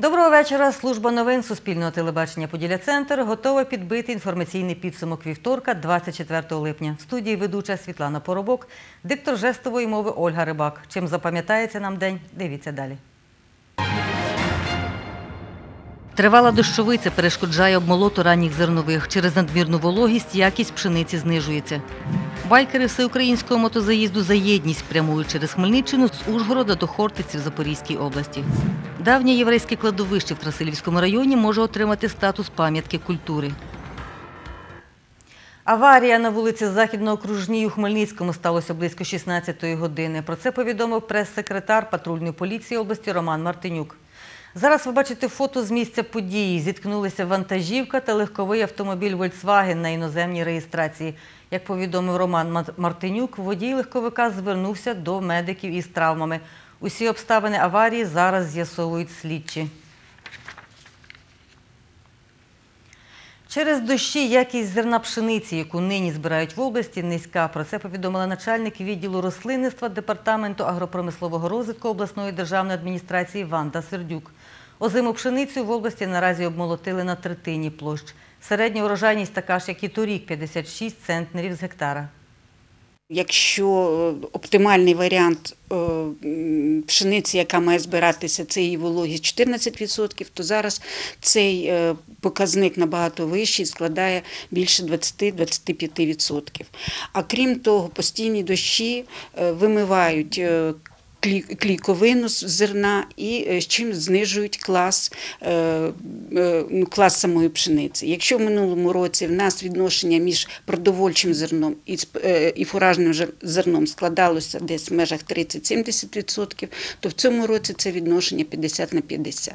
Доброго вечора. Служба новин Суспільного телебачення Поділля Центр готова підбити інформаційний підсумок вівторка, 24 липня. В студії ведуча Світлана Поробок, диктор жестової мови Ольга Рибак. Чим запам'ятається нам день? Дивіться далі. Тривала дощовиця перешкоджає обмолоту ранніх зернових. Через надмірну вологість якість пшениці знижується. Байкери всеукраїнського мотозаїзду за єдність прямують через Хмельниччину з Ужгорода до Хортиці в Запорізькій області. Давнє єврейське кладовище в Красилівському районі може отримати статус пам'ятки культури. Аварія на вулиці Західноокружній у Хмельницькому сталося близько 16-ї години. Про це повідомив прес-секретар патрульної поліції області Роман Мартинюк. Зараз ви бачите фото з місця події. Зіткнулися вантажівка та легковий автомобіль Volkswagen на іноземній реєстрації. Як повідомив Роман Мартинюк, водій легковика звернувся до медиків із травмами. Усі обставини аварії зараз з'ясовують слідчі. Через дощі якість зерна пшениці, яку нині збирають в області, низька. Про це повідомила начальник відділу рослинництва Департаменту агропромислового розвитку обласної державної адміністрації Ванда Сердюк. Озиму пшеницю в області наразі обмолотили на третині площ. Середня урожайність така ж, як і торік – 56 центнерів з гектара. Якщо е, оптимальний варіант е, пшениці, яка має збиратися, це її вологість 14%, то зараз цей е, показник набагато вищий, складає більше 20-25%. А крім того, постійні дощі вимивають клі- клійковину з зерна і е, з чим знижують клас, е, е, ну, клас самої пшениці. Якщо в минулому році в нас відношення між продовольчим зерном і, фуражним зерном складалося десь в межах 30-70%, то в цьому році це відношення 50 на 50.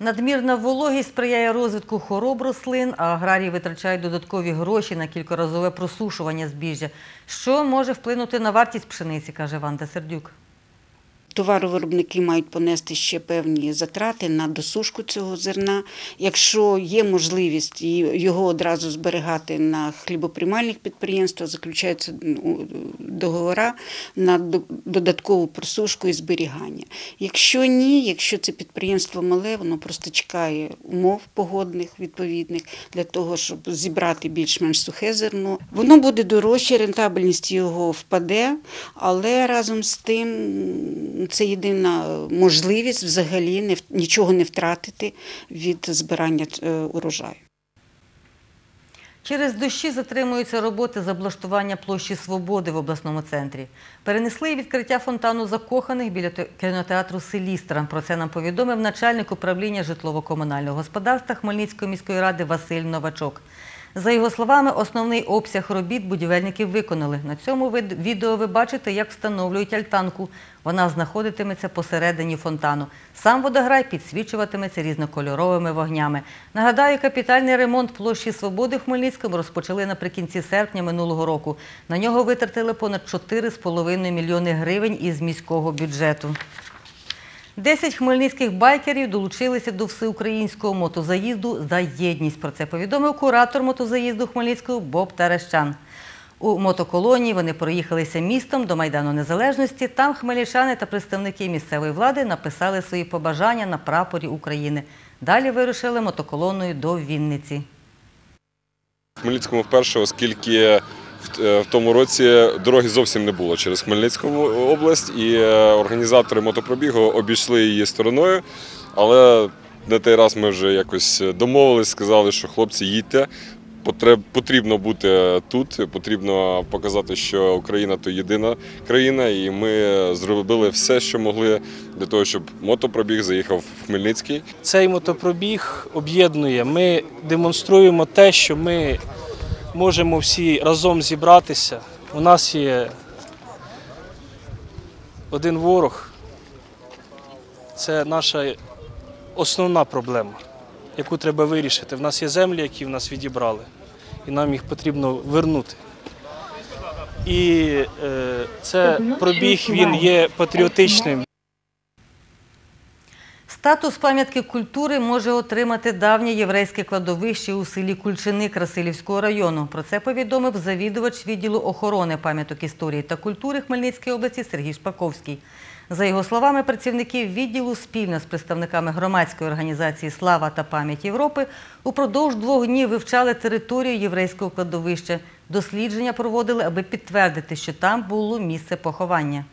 Надмірна вологість сприяє розвитку хвороб рослин, а аграрії витрачають додаткові гроші на кількоразове просушування збіжжя. Що може вплинути на вартість пшениці, каже Ванда Сердюк. Товаровиробники мають понести ще певні затрати на досушку цього зерна. Якщо є можливість його одразу зберігати на хлібоприймальних підприємствах, заключаються ну, договори на додаткову просушку і зберігання. Якщо ні, якщо це підприємство мале, воно просто чекає умов погодних відповідних для того, щоб зібрати більш-менш сухе зерно. Воно буде дорожче, рентабельність його впаде, але разом з тим це єдина можливість взагалі не нічого не втратити від збирання е, урожаю. Через дощі затримуються роботи з облаштування площі Свободи в обласному центрі. Перенесли і відкриття фонтану закоханих біля кінотеатру Селістра. Про це нам повідомив начальник управління житлово-комунального господарства Хмельницької міської ради Василь Новачок. За його словами, основний обсяг робіт будівельники виконали. На цьому відео ви бачите, як встановлюють альтанку. Вона знаходитиметься посередині фонтану. Сам водограй підсвічуватиметься різнокольоровими вогнями. Нагадаю, капітальний ремонт площі Свободи в Хмельницькому розпочали наприкінці серпня минулого року. На нього витратили понад 4,5 мільйони гривень із міського бюджету. Десять хмельницьких байкерів долучилися до всеукраїнського мотозаїзду за єдність. Про це повідомив куратор мотозаїзду Хмельницького Боб Терещан. У мотоколонії вони проїхалися містом до Майдану Незалежності. Там хмельничани та представники місцевої влади написали свої побажання на прапорі України. Далі вирушили мотоколоною до Вінниці. В Хмельницькому вперше, оскільки в, е, тому році дороги зовсім не було через Хмельницьку область, і е, організатори мотопробігу обійшли її стороною. Але на той раз ми вже якось домовились, сказали, що хлопці їдьте. Потрібно бути тут, потрібно показати, що Україна то єдина країна, і ми зробили все, що могли для того, щоб мотопробіг заїхав в Хмельницький. Цей мотопробіг об'єднує. Ми демонструємо те, що ми можемо всі разом зібратися. У нас є один ворог. Це наша основна проблема, яку треба вирішити. В нас є землі, які в нас відібрали, і нам їх потрібно вернути. І е, це пробіг він є патріотичним. Статус пам'ятки культури може отримати давнє єврейське кладовище у селі Кульчини Красилівського району. Про це повідомив завідувач відділу охорони пам'яток історії та культури Хмельницької області Сергій Шпаковський. За його словами, працівники відділу спільно з представниками громадської організації Слава та пам'ять Європи упродовж двох днів вивчали територію єврейського кладовища. Дослідження проводили, аби підтвердити, що там було місце поховання.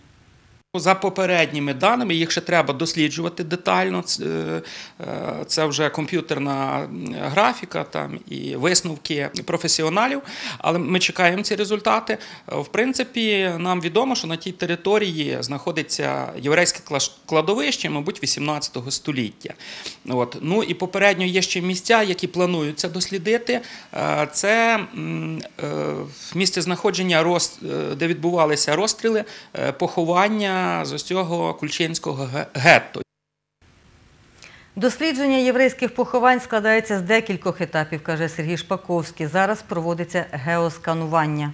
За попередніми даними, їх ще треба досліджувати детально. Це, е, вже комп'ютерна графіка там і висновки професіоналів. Але ми чекаємо ці результати. Е, В принципі, нам відомо, що на тій території знаходиться єврейське кладовище, мабуть, 18 століття. От. Ну і попередньо є ще місця, які плануються дослідити. Е, Це е, місце знаходження, е, де відбувалися розстріли, е, поховання з ось цього Кульчинського гетто. Дослідження єврейських поховань складається з декількох етапів, каже Сергій Шпаковський. Зараз проводиться геосканування.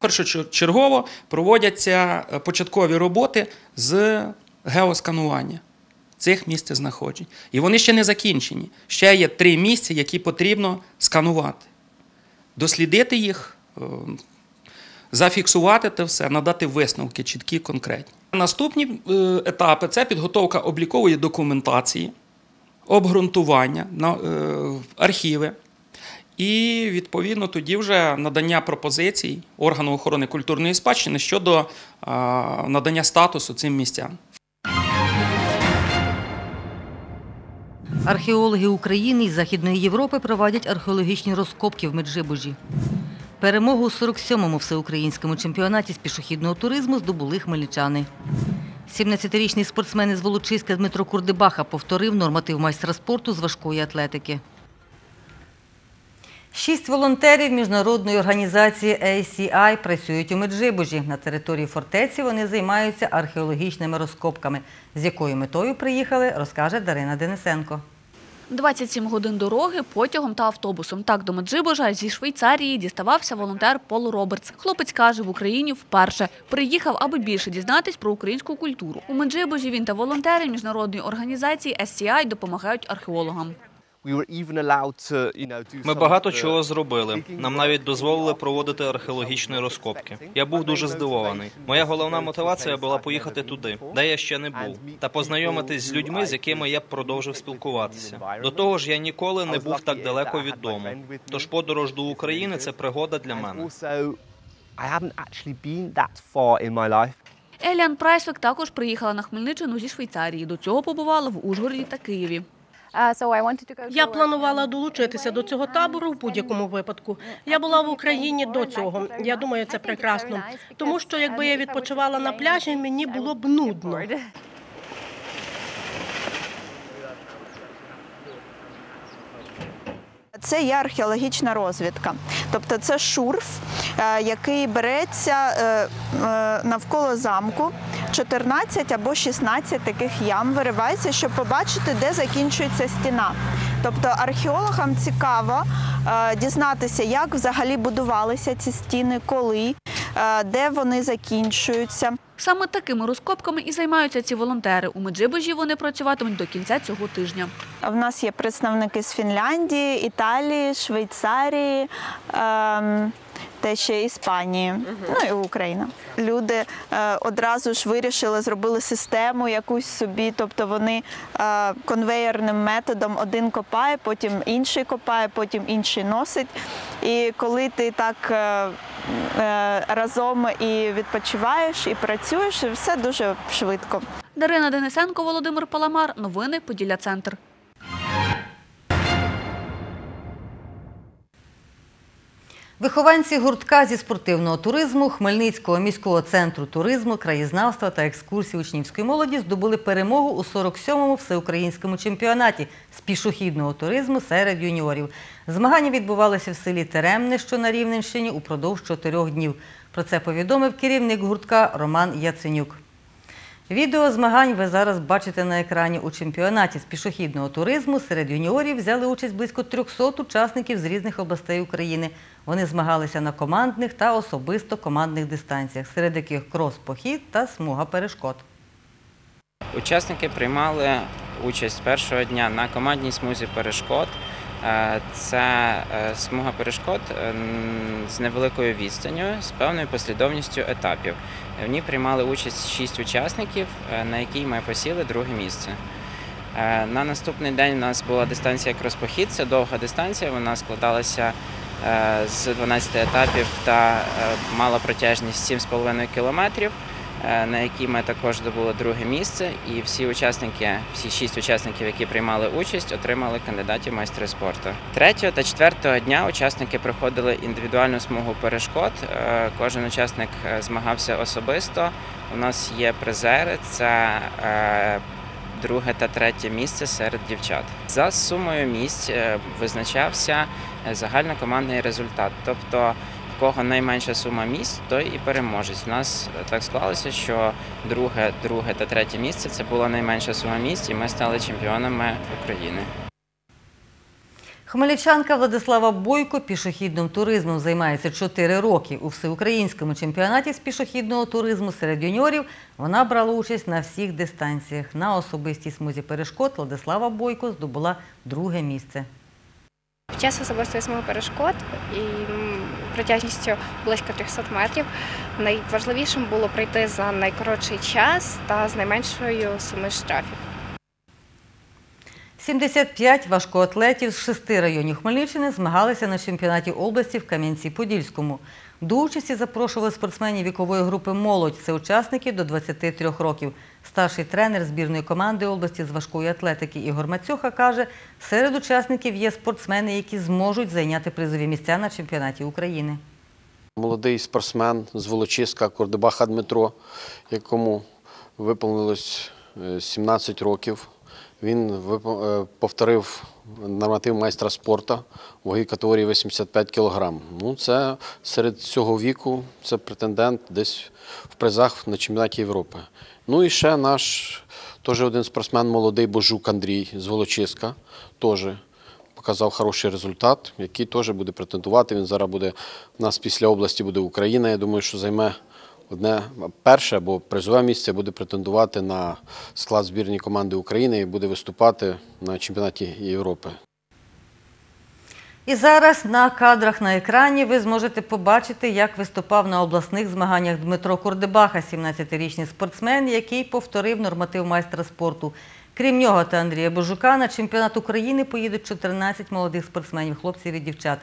Першочергово проводяться е, початкові роботи з геосканування цих місцезнаходжень. І вони ще не закінчені. Ще є три місця, які потрібно сканувати, дослідити їх, е, зафіксувати те все, надати висновки чіткі, конкретні. Наступні е, етапи це підготовка облікової документації, обґрунтування, на- е, архіви. І відповідно тоді вже надання пропозицій органу охорони культурної спадщини щодо а, надання статусу цим місцям. Археологи України і Західної Європи проводять археологічні розкопки в Меджибужі. Перемогу у 47-му всеукраїнському чемпіонаті з пішохідного туризму здобули хмельничани. 17-річний спортсмен із Волочиська Дмитро Курдебаха повторив норматив майстра спорту з важкої атлетики. Шість волонтерів міжнародної організації SCI працюють у Меджибужі. На території фортеці вони займаються археологічними розкопками. З якою метою приїхали, розкаже Дарина Денисенко. 27 годин дороги потягом та автобусом. Так до Меджибожа зі Швейцарії діставався волонтер Пол Робертс. Хлопець каже, в Україні вперше приїхав, аби більше дізнатись про українську культуру. У Меджибожі він та волонтери міжнародної організації SCI допомагають археологам. Ми багато чого зробили. Нам навіть дозволили проводити археологічні розкопки. Я був дуже здивований. Моя головна мотивація була поїхати туди, де я ще не був, та познайомитись з людьми, з якими я б продовжив спілкуватися. До того ж, я ніколи не був так далеко від дому. Тож подорож до України це пригода для мене. Еліан Прайсвик також приїхала на Хмельниччину зі Швейцарії. До цього побувала в Ужгороді та Києві. Я планувала долучитися до цього табору в будь-якому випадку. Я була в Україні до цього. Я думаю, це прекрасно. Тому що якби я відпочивала на пляжі, мені було б нудно. Це є археологічна розвідка, тобто це шурф, е, який береться е, е, навколо замку. 14 або 16 таких ям виривається, щоб побачити, де закінчується стіна. Тобто археологам цікаво дізнатися, як взагалі будувалися ці стіни, коли, де вони закінчуються. Саме такими розкопками і займаються ці волонтери. У Меджибожі вони працюватимуть до кінця цього тижня. В нас є представники з Фінляндії, Італії, Швейцарії, ем, та ще Іспанії, ну і Україна. Люди е, одразу ж вирішили, зробили систему якусь собі, тобто вони е, конвейерним методом один копає, потім інший копає, потім інший носить. І коли ти так е, е, разом і відпочиваєш, і працюєш, все дуже швидко. Дарина Денисенко, Володимир Паламар. Новини Поділля Центр. Вихованці гуртка зі спортивного туризму Хмельницького міського центру туризму, краєзнавства та екскурсій учнівської молоді здобули перемогу у 47-му всеукраїнському чемпіонаті з пішохідного туризму серед юніорів. Змагання відбувалися в селі Теремне, що на Рівненщині, упродовж чотирьох днів. Про це повідомив керівник гуртка Роман Яценюк. Відео змагань ви зараз бачите на екрані. У чемпіонаті з пішохідного туризму серед юніорів взяли участь близько 300 учасників з різних областей України. Вони змагалися на командних та особисто командних дистанціях, серед яких крос-похід та смуга перешкод. Учасники приймали участь першого дня на командній смузі перешкод. Е, Це е, смуга перешкод е, з невеликою відстанню, з певною послідовністю етапів. В ній приймали участь шість учасників, е, на якій ми посіли друге місце. Е, На наступний день у нас була дистанція крос-похід. Це довга дистанція. Вона складалася е, з 12 етапів та е, мала протяжність 7,5 кілометрів, е, на якій ми також здобули друге місце. І всі учасники, всі шість учасників, які приймали участь, отримали кандидатів майстри спорту. Третього та четвертого дня учасники проходили індивідуальну смугу перешкод. Е, Кожен учасник е, змагався особисто. У нас є призери. Це е, друге та третє місце серед дівчат. За сумою місць е, визначався е, загальнокомандний результат. Тобто, в кого найменша сума місць, той і переможець. У нас так склалося, що друге, друге та третє місце це була найменша сума місць, і ми стали чемпіонами України. Хмельничанка Владислава Бойко пішохідним туризмом займається 4 роки. У всеукраїнському чемпіонаті з пішохідного туризму серед юніорів вона брала участь на всіх дистанціях. На особистій смузі перешкод Владислава Бойко здобула друге місце. Під час особистої смуги перешкод і протяжністю близько 300 метрів найважливішим було пройти за найкоротший час та з найменшою суми штрафів. 75 важкоатлетів з шести районів Хмельниччини змагалися на чемпіонаті області в Кам'янці-Подільському. До участі запрошували спортсменів вікової групи «Молодь». Це учасники до 23 років. Старший тренер збірної команди області з важкої атлетики Ігор Мацьоха каже, серед учасників є спортсмени, які зможуть зайняти призові місця на чемпіонаті України. Молодий спортсмен з Волочиська Кордебаха Дмитро, якому виповнилось е, 17 років. Він е, повторив норматив майстра спорту ваговій категорії 85 кг. Ну, це серед цього віку це претендент десь в призах на чемпіонаті Європи. Ну і ще наш теж один спортсмен молодий Божук Андрій з Волочиська, теж показав хороший результат, який теж буде претендувати. Він зараз буде у нас після області буде Україна. Я думаю, що займе одне перше або призове місце буде претендувати на склад збірної команди України і буде виступати на чемпіонаті Європи. І зараз на кадрах на екрані ви зможете побачити, як виступав на обласних змаганнях Дмитро Курдебаха, 17-річний спортсмен, який повторив норматив майстра спорту. Крім нього та Андрія Божука, на чемпіонат України поїдуть 14 молодих спортсменів, хлопців і дівчат.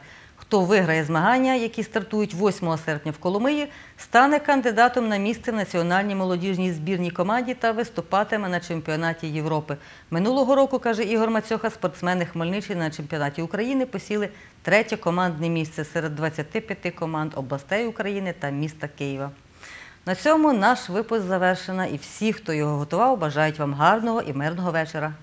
Хто виграє змагання, які стартують 8 серпня в Коломиї, стане кандидатом на місце в національній молодіжній збірній команді та виступатиме на чемпіонаті Європи. Минулого року, каже Ігор Мацьоха, спортсмени Хмельниччини на чемпіонаті України посіли третє командне місце серед 25 команд областей України та міста Києва. На цьому наш випуск завершено і всі, хто його готував, бажають вам гарного і мирного вечора.